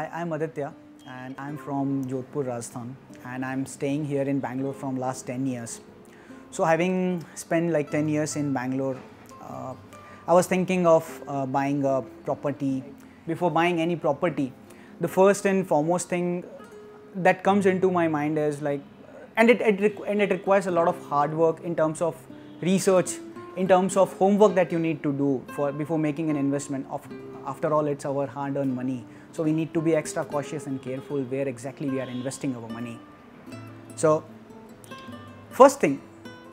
Hi, I'm Aditya and I'm from Jodhpur, Rajasthan and I'm staying here in Bangalore from last 10 years. So having spent like 10 years in Bangalore, uh, I was thinking of uh, buying a property. Before buying any property, the first and foremost thing that comes into my mind is like, and it, it and it requires a lot of hard work in terms of research, in terms of homework that you need to do for before making an investment. Of after all, it's our hard-earned money, so we need to be extra cautious and careful where exactly we are investing our money. So, first thing,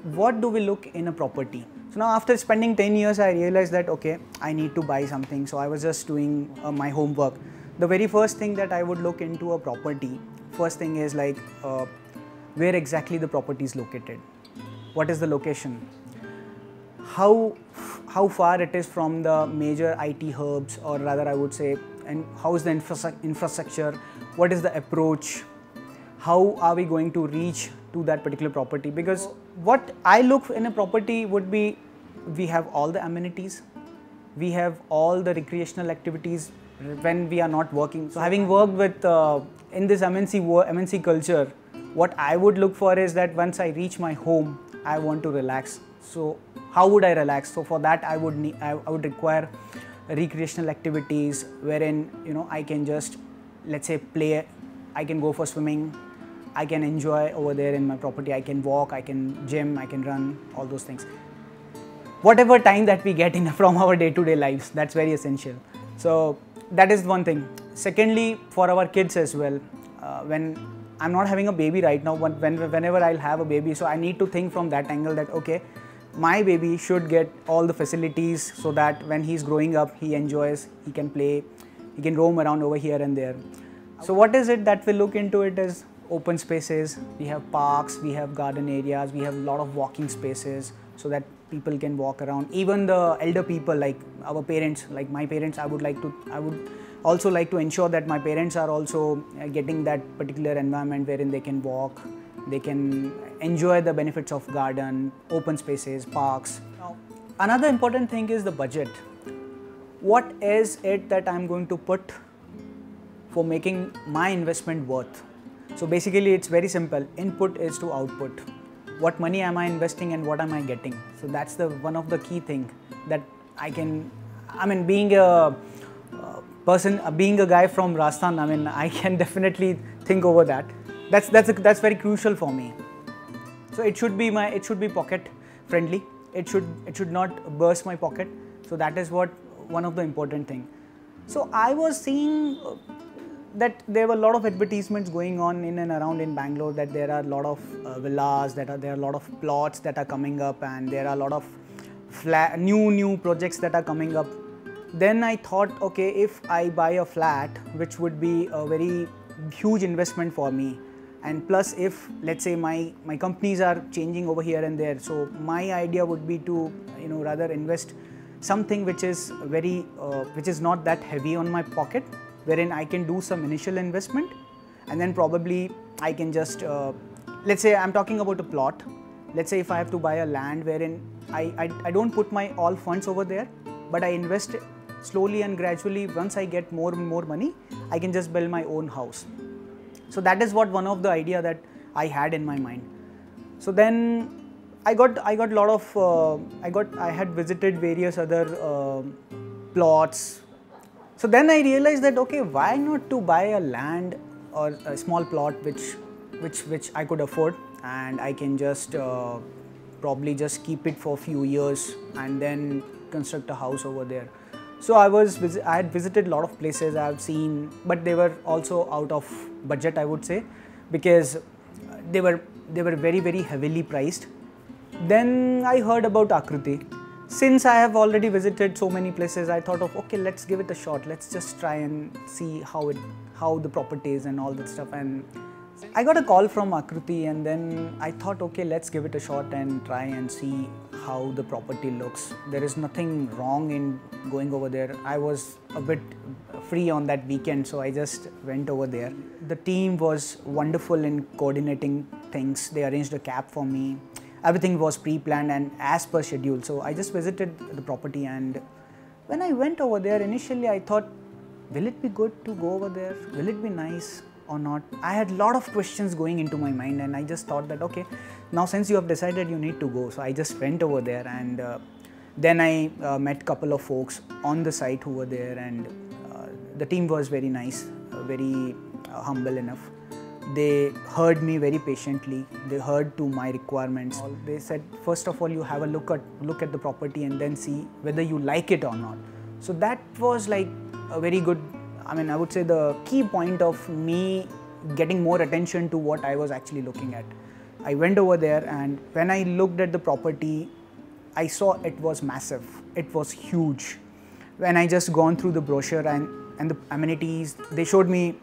what do we look in a property? So now after spending 10 years, I realized that okay, I need to buy something. So I was just doing uh, my homework. The very first thing that I would look into a property, first thing is like uh, where exactly the property is located. What is the location? How how far it is from the major IT hubs, or rather, I would say, and how is the infra- infrastructure? What is the approach? How are we going to reach to that particular property? Because what I look in a property would be we have all the amenities, we have all the recreational activities when we are not working. So, having worked with uh, in this MNC MNC culture, what I would look for is that once I reach my home, I want to relax. So, how would I relax? So, for that, I would need, I, I would require recreational activities wherein you know I can just let's say play, I can go for swimming, I can enjoy over there in my property. I can walk, I can gym, I can run, all those things. Whatever time that we get in from our day-to-day lives, that's very essential. So that is one thing. Secondly, for our kids as well, uh, when I'm not having a baby right now, but when, whenever I'll have a baby, so I need to think from that angle that okay, my baby should get all the facilities so that when he's growing up, he enjoys, he can play, he can roam around over here and there. So what is it that we look into it is open spaces, we have parks, we have garden areas, we have a lot of walking spaces so that people can walk around. Even the elder people like our parents, like my parents, I would like to, I would also like to ensure that my parents are also uh, getting that particular environment wherein they can walk, they can enjoy the benefits of garden, open spaces, parks. Now, another important thing is the budget. What is it that I'm going to put for making my investment worth? So basically it's very simple. Input is to output. What money am I investing and what am I getting? So that's the one of the key thing that I can. I mean, being a person, being a guy from Rajasthan, I mean, I can definitely think over that. That's that's a, that's very crucial for me. So it should be my it should be pocket friendly. It should it should not burst my pocket. So that is what one of the important thing. So I was seeing uh, that there were a lot of advertisements going on in and around in Bangalore that there are a lot of uh, villas that are there are a lot of plots that are coming up and there are a lot of flat, new new projects that are coming up then I thought okay if I buy a flat which would be a very huge investment for me and plus if let's say my my companies are changing over here and there so my idea would be to you know rather invest something which is very uh, which is not that heavy on my pocket wherein I can do some initial investment and then probably I can just, uh, let's say I'm talking about a plot. Let's say if I have to buy a land wherein I, I, I don't put my all funds over there, but I invest slowly and gradually. Once I get more and more money, I can just build my own house. So that is what one of the idea that I had in my mind. So then I got I got a lot of uh, I got I had visited various other uh, plots so then I realized that okay, why not to buy a land or a small plot which which which I could afford and I can just uh, probably just keep it for a few years and then construct a house over there. So I was I had visited a lot of places I've seen, but they were also out of budget I would say because they were they were very very heavily priced. Then I heard about Aakruthi since I have already visited so many places, I thought of okay, let's give it a shot. Let's just try and see how it, how the property is and all that stuff. And I got a call from Aakruthi, and then I thought okay, let's give it a shot and try and see how the property looks. There is nothing wrong in going over there. I was a bit free on that weekend, so I just went over there. The team was wonderful in coordinating things. They arranged a cab for me everything was pre-planned and as per schedule. So I just visited the property and when I went over there initially I thought will it be good to go over there? Will it be nice or not? I had a lot of questions going into my mind, and I just thought that okay, now since you have decided you need to go, so I just went over there and. Uh, then I uh, met couple of folks on the site who were there, and uh, the team was very nice, uh, very uh, humble enough. They heard me very patiently. They heard to my requirements. They said, first of all, you have a look at look at the property and then see whether you like it or not. So that was like a very good. I mean, I would say the key point of me getting more attention to what I was actually looking at. I went over there, and when I looked at the property, I saw it was massive. It was huge. When I just gone through the brochure and, and the amenities, they showed me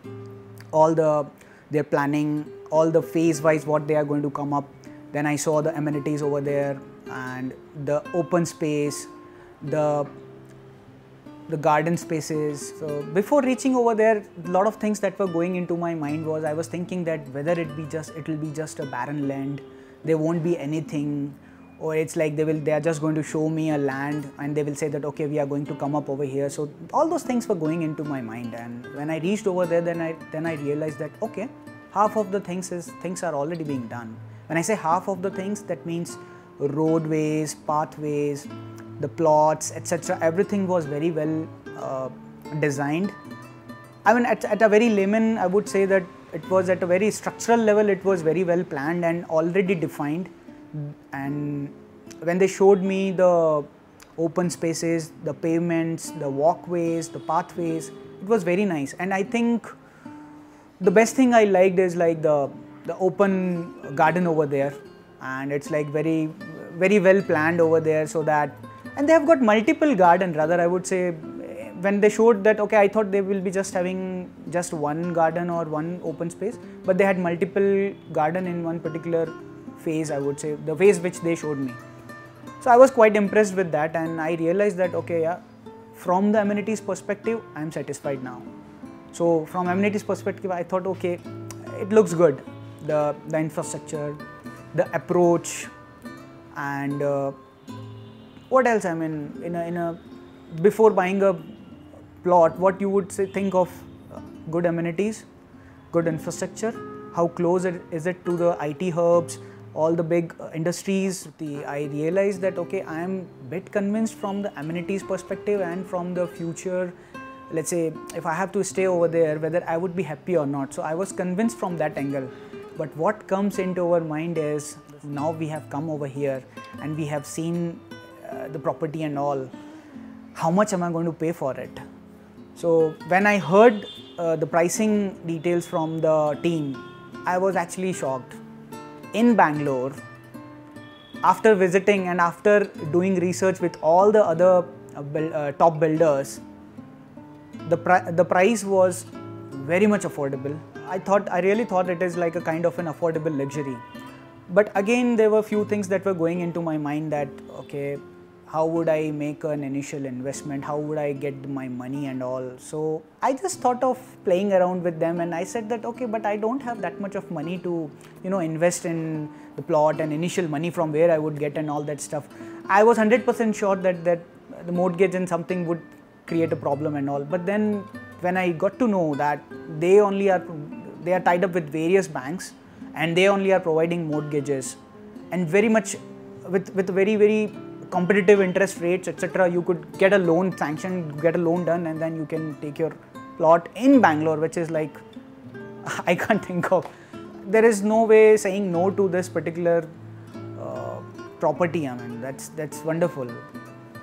all the their planning, all the phase wise what they are going to come up. Then I saw the amenities over there and the open space, the the garden spaces. So before reaching over there, a lot of things that were going into my mind was I was thinking that whether it be just it will be just a barren land, there won't be anything or it's like they will they are just going to show me a land and they will say that okay we are going to come up over here. So all those things were going into my mind. And when i reached over there then i then i realized that okay half of the things is things are already being done. When i say half of the things that means roadways pathways the plots etc everything was very well uh, designed. I mean at, at a very layman i would say that it was at a very structural level it was very well planned and already defined. And when they showed me the open spaces, the pavements, the walkways, the pathways, it was very nice. And I think the best thing I liked is like the the open garden over there, and it's like very very well planned over there, so that and they have got multiple garden. Rather, I would say when they showed that okay i thought they will be just having just one garden or one open space but they had multiple garden in one particular phase, I would say, the phase which they showed me. So I was quite impressed with that, and I realized that okay, yeah, from the amenities perspective, I'm satisfied now. So from amenities perspective, I thought okay, it looks good. The the infrastructure, the approach, and uh, what else? I mean, in a in a before buying a plot, what you would say think of uh, good amenities, good infrastructure, how close it, is it to the IT hubs, all the big uh, industries, the, I realized that okay, I am bit convinced from the amenities perspective and from the future. Let's say if I have to stay over there, whether I would be happy or not. So I was convinced from that angle. But what comes into our mind is now we have come over here and we have seen uh, the property and all. How much am I going to pay for it? So when I heard uh, the pricing details from the team, I was actually shocked in Bangalore, after visiting and after doing research with all the other uh, uh, top builders, the, pri- the price was very much affordable. I thought, I really thought it is like a kind of an affordable luxury. But again, there were few things that were going into my mind that, okay, how would I make an initial investment? How would I get my money and all? So I just thought of playing around with them and I said that okay, but I don't have that much of money to, you know, invest in the plot and initial money from where I would get and all that stuff. I was 100% sure that that the mortgage and something would create a problem and all. But then when I got to know that they only are they are tied up with various banks and they only are providing mortgages and very much with with very very competitive interest rates, etc., you could get a loan sanctioned, get a loan done, and then you can take your plot in Bangalore, which is like I can't think of. There is no way saying no to this particular uh, property. I mean, that's that's wonderful,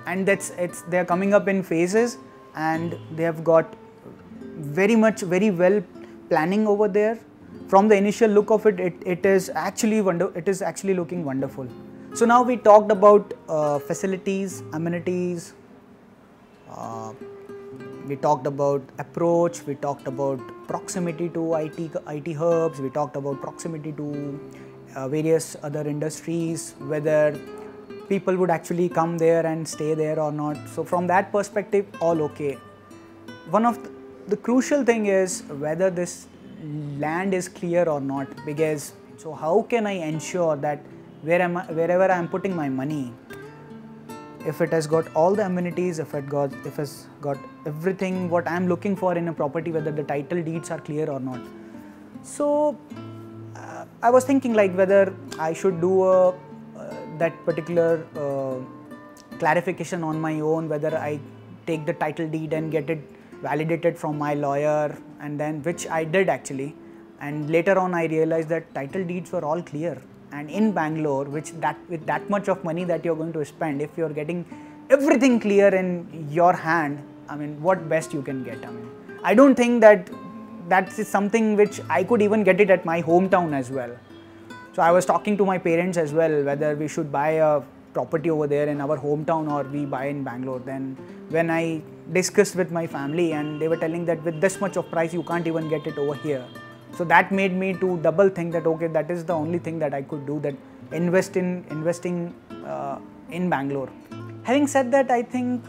and that's it's they're coming up in phases, and they have got very much very well planning over there. From the initial look of it, it, it is actually wonder it is actually looking wonderful. So now we talked about uh, facilities, amenities, uh, we talked about approach, we talked about proximity to IT, IT hubs, we talked about proximity to uh, various other industries, whether people would actually come there and stay there or not. So from that perspective, all okay. One of the, the crucial thing is whether this land is clear or not because so how can I ensure that where am I, wherever I am putting my money, if it has got all the amenities, if it got if it's got everything what I'm looking for in a property, whether the title deeds are clear or not. So uh, I was thinking like whether I should do a, uh, that particular uh, clarification on my own, whether I take the title deed and get it validated from my lawyer, and then which I did actually. And later on, I realized that title deeds were all clear and in Bangalore, which that with that much of money that you're going to spend, if you're getting everything clear in your hand, I mean, what best you can get? I mean, I don't think that that is something which I could even get it at my hometown as well. So I was talking to my parents as well whether we should buy a property over there in our hometown or we buy in Bangalore. Then when I discussed with my family and they were telling that with this much of price you can't even get it over here. So that made me to double think that okay, that is the only thing that I could do that invest in investing uh, in Bangalore. Having said that, I think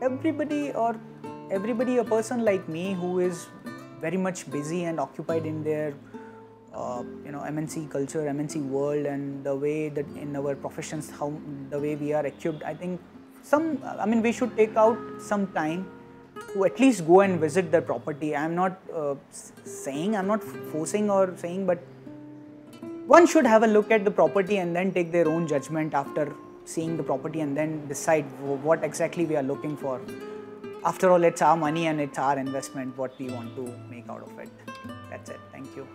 everybody or everybody, a person like me who is very much busy and occupied in their uh, you know MNC culture, MNC world, and the way that in our professions, how the way we are equipped. I think some, I mean, we should take out some time to at least go and visit the property. I'm not uh, saying, I'm not forcing or saying, but one should have a look at the property and then take their own judgment after seeing the property and then decide what exactly we are looking for. After all, it's our money and it's our investment, what we want to make out of it. That's it. Thank you.